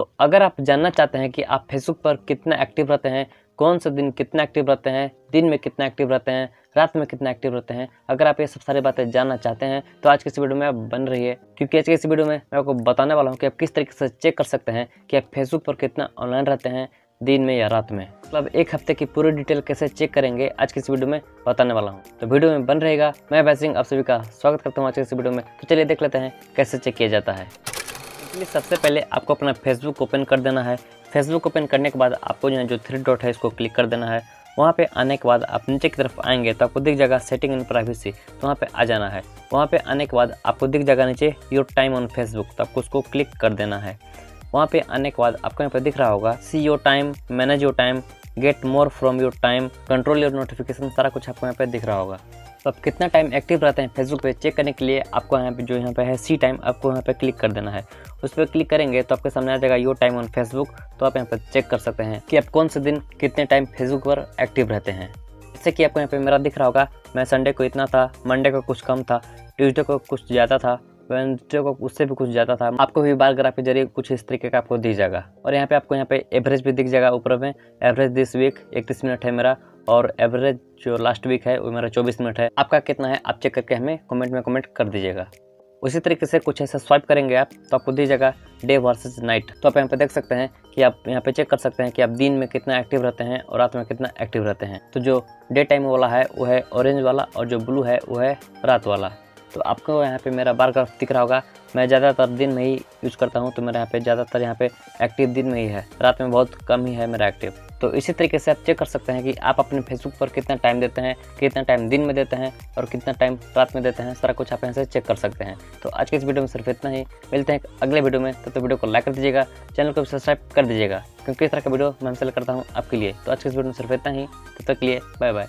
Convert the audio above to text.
तो अगर आप जानना चाहते हैं कि आप फेसबुक पर कितना एक्टिव रहते हैं, कौन से दिन कितना एक्टिव रहते हैं, दिन में कितना एक्टिव रहते हैं, रात में कितना एक्टिव रहते हैं, अगर आप ये सब सारी बातें जानना चाहते हैं तो आज की इस वीडियो में आप बन रही है। क्योंकि आज के इस वीडियो में मैं आपको बताने वाला हूँ कि आप किस तरीके से चेक कर सकते हैं कि आप फेसबुक पर कितना ऑनलाइन रहते हैं, दिन में या रात में। मतलब एक हफ़्ते की पूरी डिटेल कैसे चेक करेंगे, आज की इस वीडियो में बताने वाला हूँ। तो वीडियो में बन रहेगा, मैं वैसिंग आप सभी का स्वागत करता हूँ आज के इस वीडियो में। तो चलिए देख लेते हैं कैसे चेक किया जाता है। इसलिए सबसे पहले आपको अपना फेसबुक ओपन कर देना है। फेसबुक ओपन करने के बाद आपको जो है, जो थ्री डॉट है, इसको क्लिक कर देना है। वहाँ पे आने के बाद आप नीचे की तरफ़ आएँगे तो आपको दिख जाएगा सेटिंग इन प्राइवेसी तो वहाँ पे आ जाना है। वहाँ पे आने के बाद आपको दिख जाएगा नीचे योर टाइम ऑन फेसबुक तो आपको उसको क्लिक कर देना है। वहाँ पे आने के बाद आपको यहाँ पे दिख रहा होगा see your time manage your time get more from your time, control your notification, सारा कुछ आपको यहाँ पे दिख रहा होगा। तो आप कितना टाइम एक्टिव रहते हैं फेसबुक पे चेक करने के लिए आपको यहाँ पे जो यहाँ पे है सी टाइम आपको यहाँ पे क्लिक कर देना है। उस पर क्लिक करेंगे तो आपके सामने आ जाएगा योर टाइम ऑन फेसबुक तो आप यहाँ पे चेक कर सकते हैं कि आप कौन से दिन कितने टाइम फेसबुक पर एक्टिव रहते हैं। जैसे कि आपको यहाँ पे मेरा दिख रहा होगा, मैं संडे को इतना था मंडे को कुछ कम था ट्यूजडे को कुछ ज़्यादा था वेंसडे को उससे भी कुछ ज़्यादा था। आपको भी बार ग्राफ के ज़रिए कुछ इस तरीके का आपको दी जाएगा। और यहाँ पे आपको यहाँ पे एवरेज भी दिख जाएगा ऊपर में। एवरेज दिस वीक इकतीस मिनट है मेरा। और एवरेज जो लास्ट वीक है वो मेरा चौबीस मिनट है। आपका कितना है आप चेक करके हमें कमेंट में कमेंट कर दीजिएगा। उसी तरीके से कुछ ऐसा स्वाइप करेंगे आप तो आपको दीजिएगा डे वर्सेस नाइट तो आप यहाँ पे देख सकते हैं कि आप यहाँ पे चेक कर सकते हैं कि आप दिन में कितना एक्टिव रहते हैं और रात में कितना एक्टिव रहते हैं। तो जो डे टाइम वाला है, वो है ऑरेंज वाला और जो ब्लू है, वो है रात वाला। तो आपको यहाँ पे मेरा बार ग्राफ दिख रहा होगा। मैं ज़्यादातर दिन में ही यूज़ करता हूँ तो मेरा यहाँ पे ज़्यादातर यहाँ पे एक्टिव दिन में ही है। रात में बहुत कम ही है मेरा एक्टिव। तो इसी तरीके से आप चेक कर सकते हैं कि आप अपने फेसबुक पर कितना टाइम देते हैं कितना टाइम दिन में देते हैं और कितना टाइम रात में देते हैं सारा कुछ आप यहाँ से चेक कर सकते हैं। तो आज के इस वीडियो में सिर्फ़ इतना ही। मिलते हैं अगले वीडियो में। तो, तो वीडियो को लाइक कर दीजिएगा चैनल को सब्सक्राइब कर दीजिएगा क्योंकि इस तरह का वीडियो मैं हमसे करता हूँ आपके लिए। तो आज के इस वीडियो में सिर्फ़ इतना ही। तब तक के लिए बाय बाय।